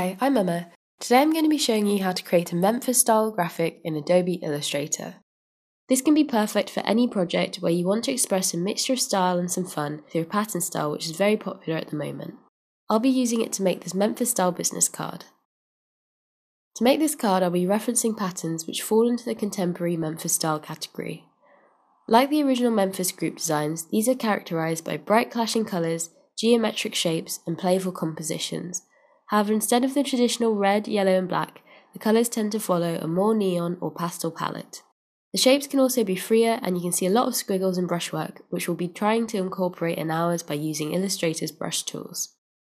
Hi, I'm Emma. Today I'm going to be showing you how to create a Memphis style graphic in Adobe Illustrator. This can be perfect for any project where you want to express a mixture of style and some fun through a pattern style which is very popular at the moment. I'll be using it to make this Memphis style business card. To make this card I'll be referencing patterns which fall into the contemporary Memphis style category. Like the original Memphis group designs, these are characterized by bright clashing colours, geometric shapes and playful compositions However, instead of the traditional red, yellow, and black, the colours tend to follow a more neon or pastel palette. The shapes can also be freer, and you can see a lot of squiggles and brushwork, which we'll be trying to incorporate in ours by using Illustrator's brush tools.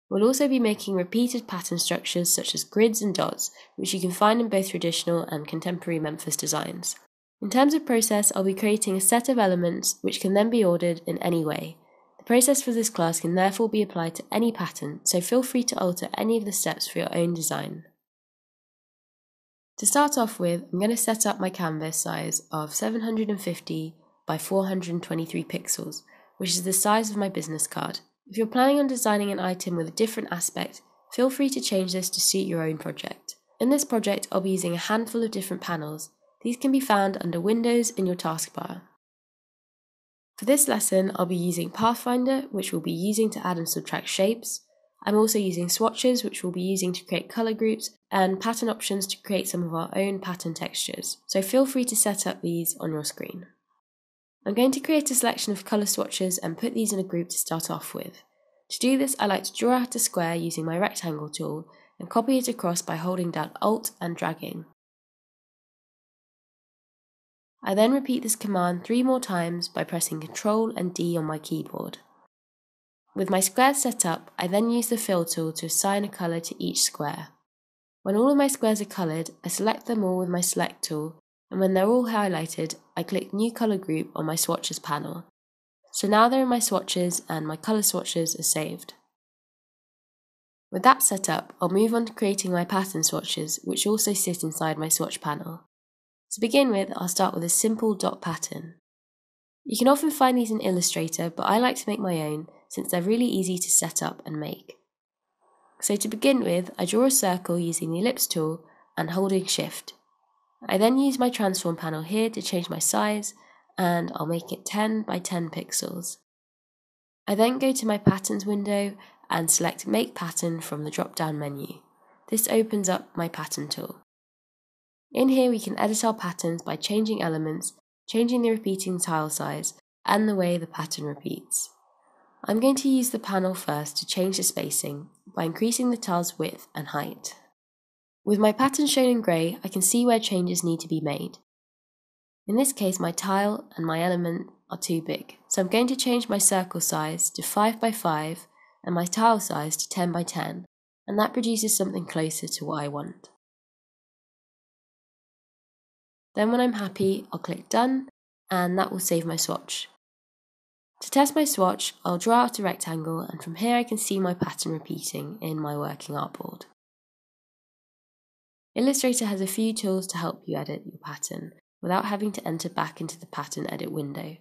We'll also be making repeated pattern structures such as grids and dots, which you can find in both traditional and contemporary Memphis designs. In terms of process, I'll be creating a set of elements which can then be ordered in any way, the process for this class can therefore be applied to any pattern, so feel free to alter any of the steps for your own design. To start off with, I'm going to set up my canvas size of 750 by 423 pixels, which is the size of my business card. If you're planning on designing an item with a different aspect, feel free to change this to suit your own project. In this project, I'll be using a handful of different panels. These can be found under Windows in your taskbar. For this lesson, I'll be using Pathfinder, which we'll be using to add and subtract shapes. I'm also using swatches, which we'll be using to create color groups, and pattern options to create some of our own pattern textures. So feel free to set up these on your screen. I'm going to create a selection of color swatches and put these in a group to start off with. To do this, I like to draw out a square using my rectangle tool and copy it across by holding down Alt and dragging. I then repeat this command three more times by pressing Ctrl and D on my keyboard. With my squares set up, I then use the fill tool to assign a colour to each square. When all of my squares are coloured, I select them all with my select tool, and when they're all highlighted, I click New Colour Group on my swatches panel. So now they're in my swatches and my colour swatches are saved. With that set up, I'll move on to creating my pattern swatches, which also sit inside my swatch panel. To begin with, I'll start with a simple dot pattern. You can often find these in Illustrator, but I like to make my own since they're really easy to set up and make. So to begin with, I draw a circle using the ellipse tool and holding shift. I then use my transform panel here to change my size and I'll make it 10 by 10 pixels. I then go to my patterns window and select make pattern from the drop down menu. This opens up my pattern tool. In here we can edit our patterns by changing elements, changing the repeating tile size, and the way the pattern repeats. I'm going to use the panel first to change the spacing by increasing the tile's width and height. With my pattern shown in grey, I can see where changes need to be made. In this case, my tile and my element are too big, so I'm going to change my circle size to 5 by 5 and my tile size to 10 by 10, and that produces something closer to what I want. Then when I'm happy, I'll click done and that will save my swatch. To test my swatch, I'll draw out a rectangle and from here I can see my pattern repeating in my working artboard. Illustrator has a few tools to help you edit your pattern without having to enter back into the pattern edit window.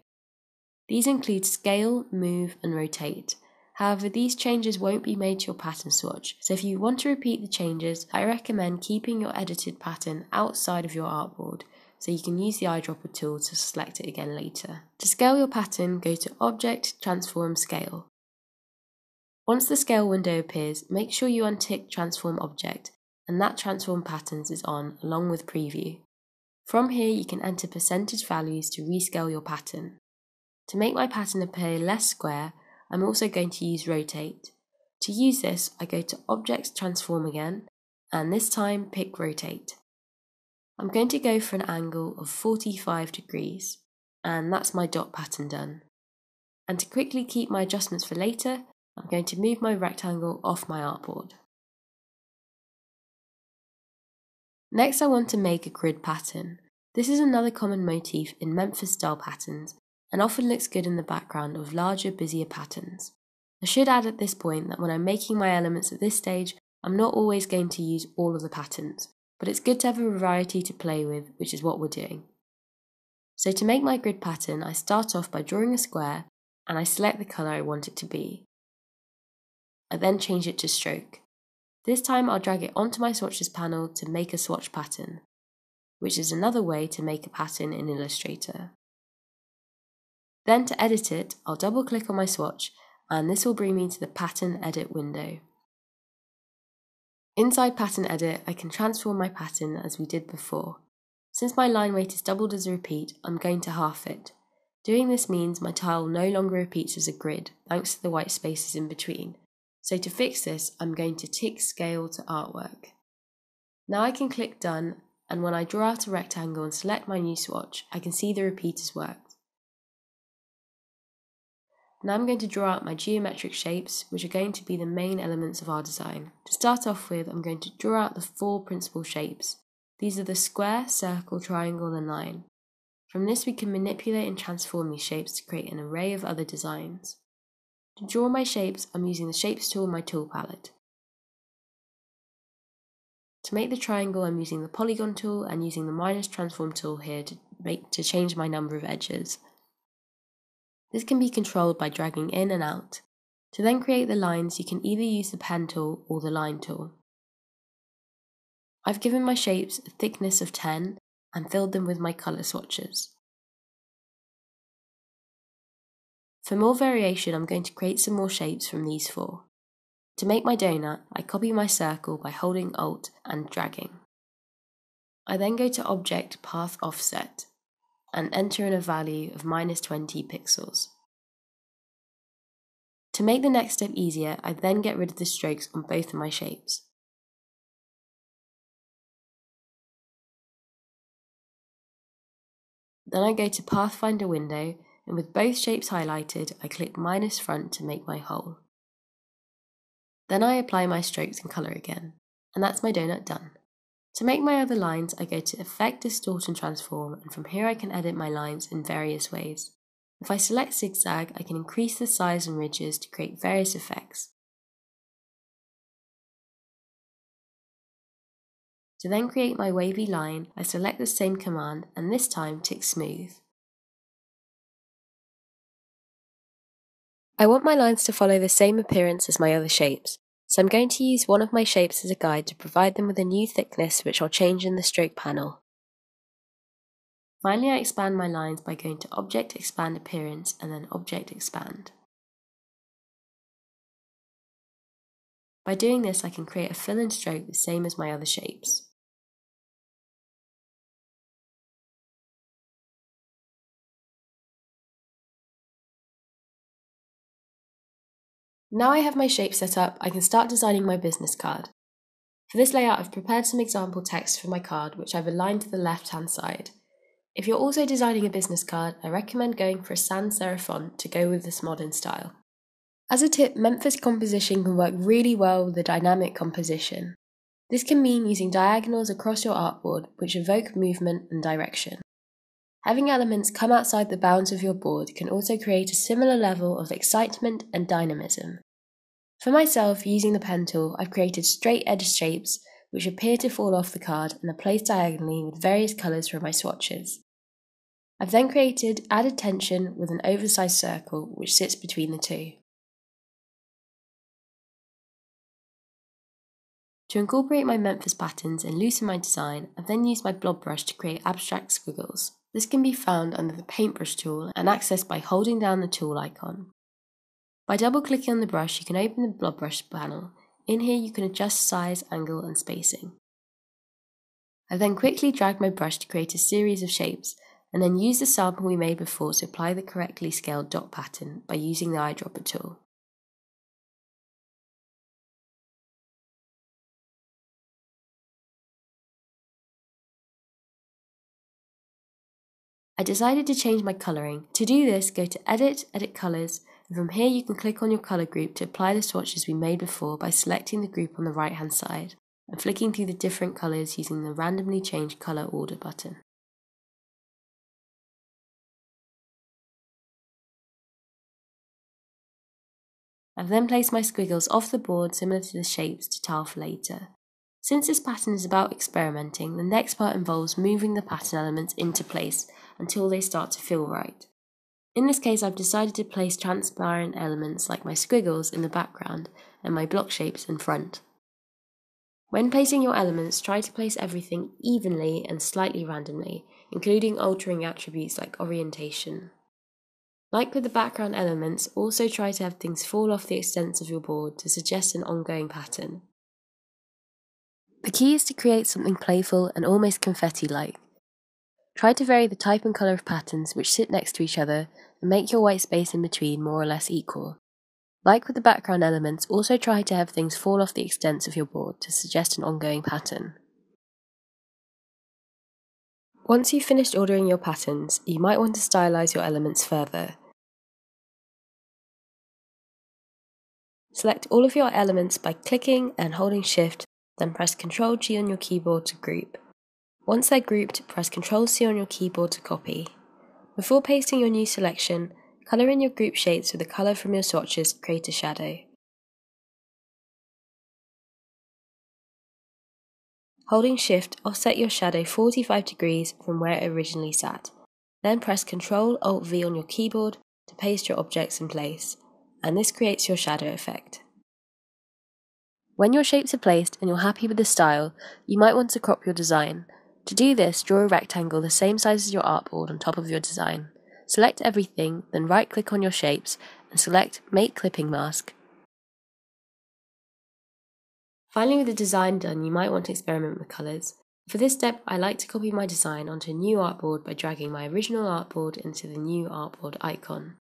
These include scale, move and rotate. However, these changes won't be made to your pattern swatch, so if you want to repeat the changes, I recommend keeping your edited pattern outside of your artboard so you can use the eyedropper tool to select it again later. To scale your pattern, go to Object, Transform, Scale. Once the scale window appears, make sure you untick Transform Object and that Transform Patterns is on along with Preview. From here you can enter percentage values to rescale your pattern. To make my pattern appear less square, I'm also going to use Rotate. To use this, I go to Object Transform again, and this time pick Rotate. I'm going to go for an angle of 45 degrees, and that's my dot pattern done. And to quickly keep my adjustments for later, I'm going to move my rectangle off my artboard. Next I want to make a grid pattern. This is another common motif in Memphis style patterns and often looks good in the background of larger, busier patterns. I should add at this point that when I'm making my elements at this stage, I'm not always going to use all of the patterns but it's good to have a variety to play with, which is what we're doing. So to make my grid pattern, I start off by drawing a square and I select the colour I want it to be. I then change it to stroke. This time I'll drag it onto my swatches panel to make a swatch pattern, which is another way to make a pattern in Illustrator. Then to edit it, I'll double click on my swatch and this will bring me to the pattern edit window. Inside pattern edit, I can transform my pattern as we did before. Since my line weight is doubled as a repeat, I'm going to half it. Doing this means my tile no longer repeats as a grid, thanks to the white spaces in between. So to fix this, I'm going to tick Scale to Artwork. Now I can click Done, and when I draw out a rectangle and select my new swatch, I can see the repeat has worked. Now I'm going to draw out my geometric shapes, which are going to be the main elements of our design. To start off with, I'm going to draw out the four principal shapes. These are the square, circle, triangle, and line. From this we can manipulate and transform these shapes to create an array of other designs. To draw my shapes, I'm using the Shapes tool in my tool palette. To make the triangle, I'm using the Polygon tool and using the minus transform tool here to, make, to change my number of edges. This can be controlled by dragging in and out. To then create the lines, you can either use the pen tool or the line tool. I've given my shapes a thickness of 10 and filled them with my colour swatches. For more variation, I'm going to create some more shapes from these four. To make my donut, I copy my circle by holding Alt and dragging. I then go to Object Path Offset and enter in a value of minus 20 pixels. To make the next step easier, I then get rid of the strokes on both of my shapes. Then I go to Pathfinder window and with both shapes highlighted, I click minus front to make my hole. Then I apply my strokes and colour again, and that's my donut done. To make my other lines, I go to Effect, Distort and Transform, and from here I can edit my lines in various ways. If I select zigzag, I can increase the size and ridges to create various effects. To then create my wavy line, I select the same command and this time tick smooth. I want my lines to follow the same appearance as my other shapes, so I'm going to use one of my shapes as a guide to provide them with a new thickness which I'll change in the stroke panel. Finally I expand my lines by going to Object Expand Appearance and then Object Expand. By doing this I can create a fill-in stroke the same as my other shapes. Now I have my shape set up, I can start designing my business card. For this layout, I've prepared some example text for my card, which I've aligned to the left-hand side. If you're also designing a business card, I recommend going for a sans serif font to go with this modern style. As a tip, Memphis composition can work really well with a dynamic composition. This can mean using diagonals across your artboard, which evoke movement and direction. Having elements come outside the bounds of your board can also create a similar level of excitement and dynamism. For myself, using the pen tool, I've created straight edge shapes which appear to fall off the card and are placed diagonally with various colours from my swatches. I've then created added tension with an oversized circle which sits between the two. To incorporate my Memphis patterns and loosen my design, I've then used my blob brush to create abstract squiggles. This can be found under the paintbrush tool and accessed by holding down the tool icon. By double clicking on the brush, you can open the blob brush panel. In here, you can adjust size, angle, and spacing. I then quickly drag my brush to create a series of shapes, and then use the sample we made before to apply the correctly scaled dot pattern by using the eyedropper tool. I decided to change my colouring. To do this, go to Edit, Edit Colours, and from here you can click on your colour group to apply the swatches we made before by selecting the group on the right hand side and flicking through the different colours using the randomly change colour order button. I've then placed my squiggles off the board similar to the shapes to tile for later. Since this pattern is about experimenting, the next part involves moving the pattern elements into place until they start to feel right. In this case, I've decided to place transparent elements like my squiggles in the background and my block shapes in front. When placing your elements, try to place everything evenly and slightly randomly, including altering attributes like orientation. Like with the background elements, also try to have things fall off the extents of your board to suggest an ongoing pattern. The key is to create something playful and almost confetti-like. Try to vary the type and colour of patterns which sit next to each other and make your white space in between more or less equal. Like with the background elements, also try to have things fall off the extents of your board to suggest an ongoing pattern. Once you've finished ordering your patterns, you might want to stylize your elements further. Select all of your elements by clicking and holding shift, then press Ctrl G on your keyboard to group. Once they're grouped, press Ctrl C on your keyboard to copy. Before pasting your new selection, colour in your group shapes with the colour from your swatches to create a shadow. Holding shift, offset your shadow 45 degrees from where it originally sat. Then press Ctrl Alt V on your keyboard to paste your objects in place, and this creates your shadow effect. When your shapes are placed and you're happy with the style, you might want to crop your design. To do this, draw a rectangle the same size as your artboard on top of your design. Select everything, then right click on your shapes and select Make Clipping Mask Finally, with the design done, you might want to experiment with colours. For this step, I like to copy my design onto a new artboard by dragging my original artboard into the new artboard icon.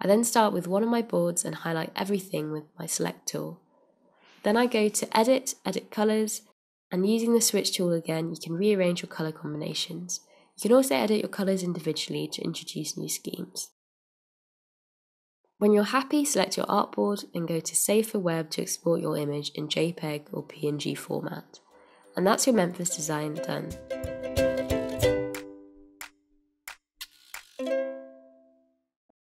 I then start with one of my boards and highlight everything with my select tool. Then I go to Edit, Edit Colours, and using the switch tool again, you can rearrange your colour combinations. You can also edit your colours individually to introduce new schemes. When you're happy, select your artboard and go to Save for Web to export your image in JPEG or PNG format. And that's your Memphis design done.